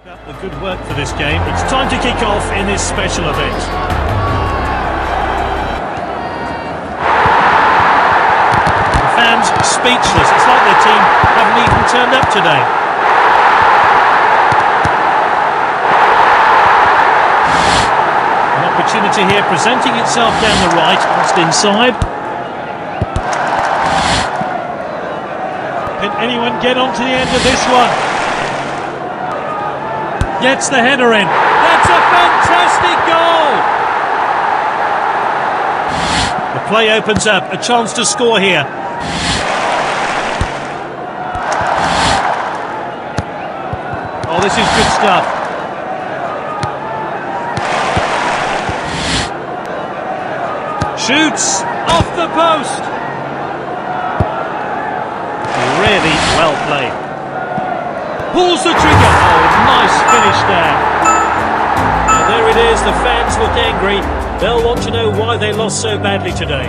The good work for this game. It's time to kick off in this special event. The fans speechless. It's like their team haven't even turned up today. An opportunity here presenting itself down the right, just inside. Can anyone get onto the end of this one? Gets the header in. That's a fantastic goal! The play opens up, a chance to score here. Oh, this is good stuff. Shoots off the post. Really well played. Pulls the trigger. Oh, nice finish there. Now there it is. The fans look angry. They'll want to know why they lost so badly today.